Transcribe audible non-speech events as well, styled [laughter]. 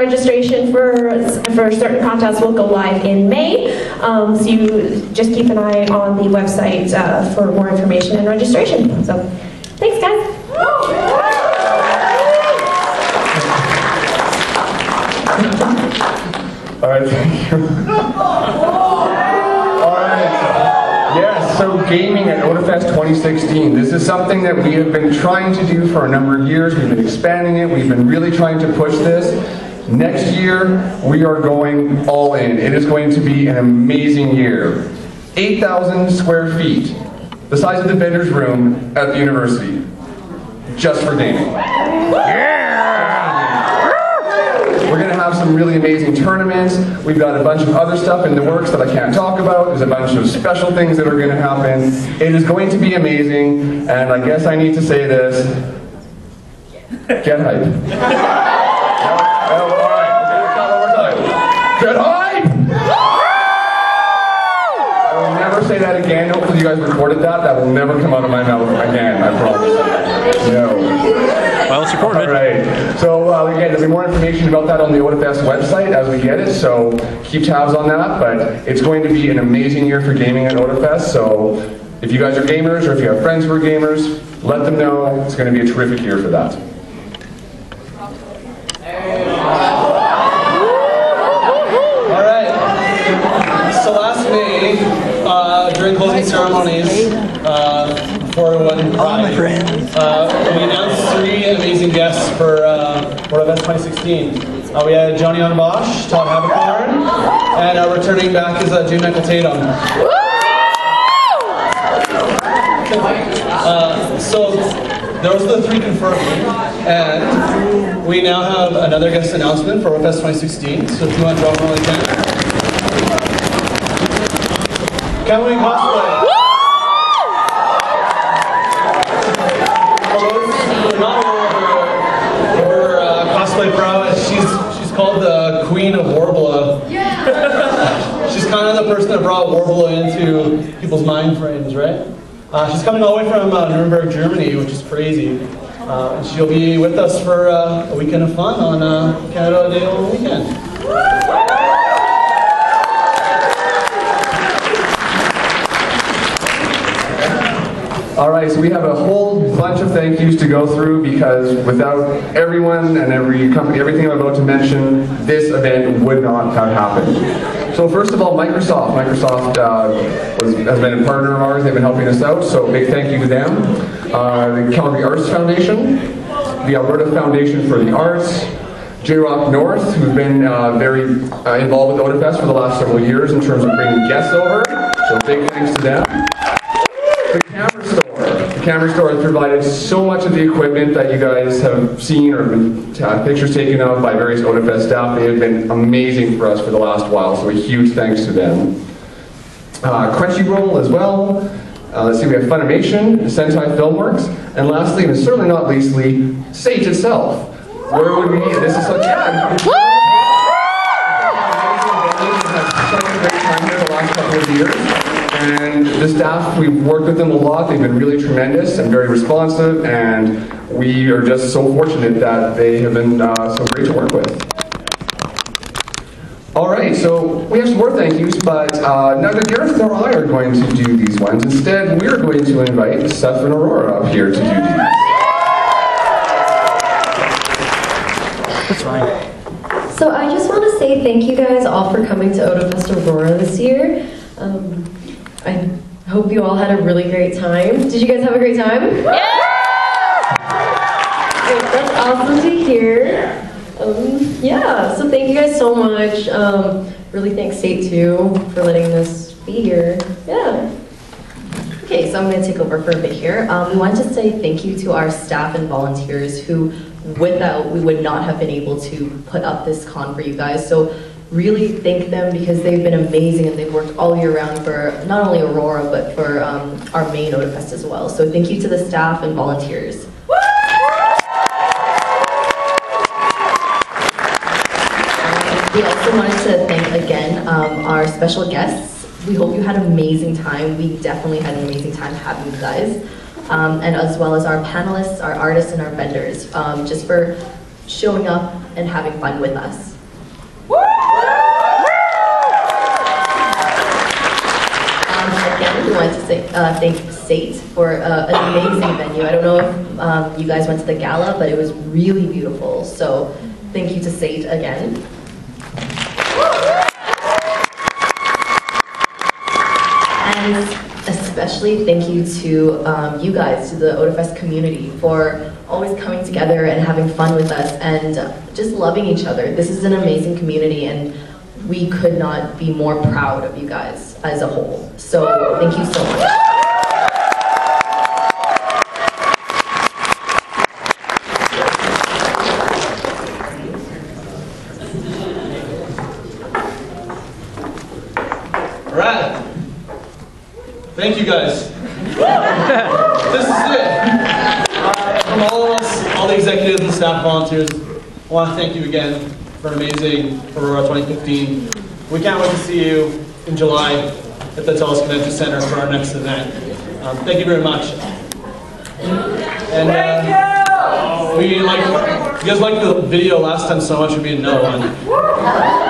Registration for, for certain contests will go live in May, um, so you just keep an eye on the website uh, for more information and registration. So, thanks guys. All right, thank you. All right. Yes, so gaming at Otafest 2016. This is something that we have been trying to do for a number of years. We've been expanding it. We've been really trying to push this. Next year, we are going all in. It is going to be an amazing year. 8,000 square feet, the size of the vendor's room at the university, just for gaming. We're going to have some really amazing tournaments. We've got a bunch of other stuff in the works that I can't talk about. There's a bunch of special things that are going to happen. It is going to be amazing, and I guess I need to say this. Get hype. Guys recorded that. That will never come out of my mouth again, I promise. No. Well, it's recorded. right. So uh, again, there'll be more information about that on the Otafest website as we get it. So keep tabs on that. But it's going to be an amazing year for gaming at Otafest. So if you guys are gamers or if you have friends who are gamers, let them know. It's going to be a terrific year for that. All right. So last May, uh, during closing ceremonies, uh, for one Pride, uh, we announced three amazing guests for uh, World Events 2016. Uh, we had Johnny Yong Bosch, Todd Haberkorn, and uh, returning back is uh, Jim Michael Tatum. Uh, so those are the three confirmed, and we now have another guest announcement for Fest 2016. So if you want to drop one, can. Coming cosplay. For those who are not aware of her, her, uh, cosplay prowess, she's she's called the Queen of Worbla. She's kind of the person that brought Worbla into people's mind frames, right? Uh, she's coming all the way from uh, Nuremberg, Germany, which is crazy. Uh, and she'll be with us for uh, a weekend of fun on uh, Canada Day long weekend. We have a whole bunch of thank yous to go through because without everyone and every company, everything I'm about to mention, this event would not have happened. So first of all, Microsoft. Microsoft uh, was, has been a partner of ours. They've been helping us out, so big thank you to them. Uh, the Calgary Arts Foundation, the Alberta Foundation for the Arts, J-Rock North, who's been uh, very uh, involved with Otafest for the last several years in terms of bringing guests over. So big thanks to them. The camera store. The camera store has provided so much of the equipment that you guys have seen or been uh, pictures taken of by various Otafest staff. They have been amazing for us for the last while, so a huge thanks to them. Uh, Crunchyroll as well. Uh, let's see, we have Funimation, Sentai Filmworks, and lastly, and certainly not leastly, Sage itself. Where would we? This is such yeah. had such a great time here the last couple of years. And the staff, we've worked with them a lot. They've been really tremendous and very responsive. And we are just so fortunate that they have been uh, so great to work with. All right, so we have some more thank yous, but uh, neither Gareth nor I are going to do these ones. Instead, we're going to invite Seth and Aurora up here to do these. That's fine. So I just want to say thank you guys all for coming to Otafest Aurora this year. Um, I hope you all had a really great time. Did you guys have a great time? Yeah! That's awesome to hear. Um, yeah, so thank you guys so much. Um, really thanks State 2 for letting us be here. Yeah. Okay, so I'm going to take over for a bit here. Um, we want to say thank you to our staff and volunteers who, without, we would not have been able to put up this con for you guys. So really thank them because they've been amazing and they've worked all year round for not only Aurora, but for um, our main Otafest as well. So thank you to the staff and volunteers. We also wanted to thank again um, our special guests. We hope you had an amazing time. We definitely had an amazing time having you guys. Um, and as well as our panelists, our artists, and our vendors, um, just for showing up and and having fun with us. Uh, thank SAIT for uh, an amazing venue. I don't know if um, you guys went to the gala, but it was really beautiful. So thank you to SAIT again. And especially thank you to um, you guys, to the Otafest community, for always coming together and having fun with us and just loving each other. This is an amazing community, and we could not be more proud of you guys as a whole. So thank you so much. All right. Thank you guys. [laughs] this is it. Uh, from all of us, all the executives and staff volunteers, I want to thank you again for an amazing Aurora 2015. We can't wait to see you in July at the TELUS Convention Center for our next event. Um, thank you very much. And uh, we like you guys liked the video last time so much. We be no one.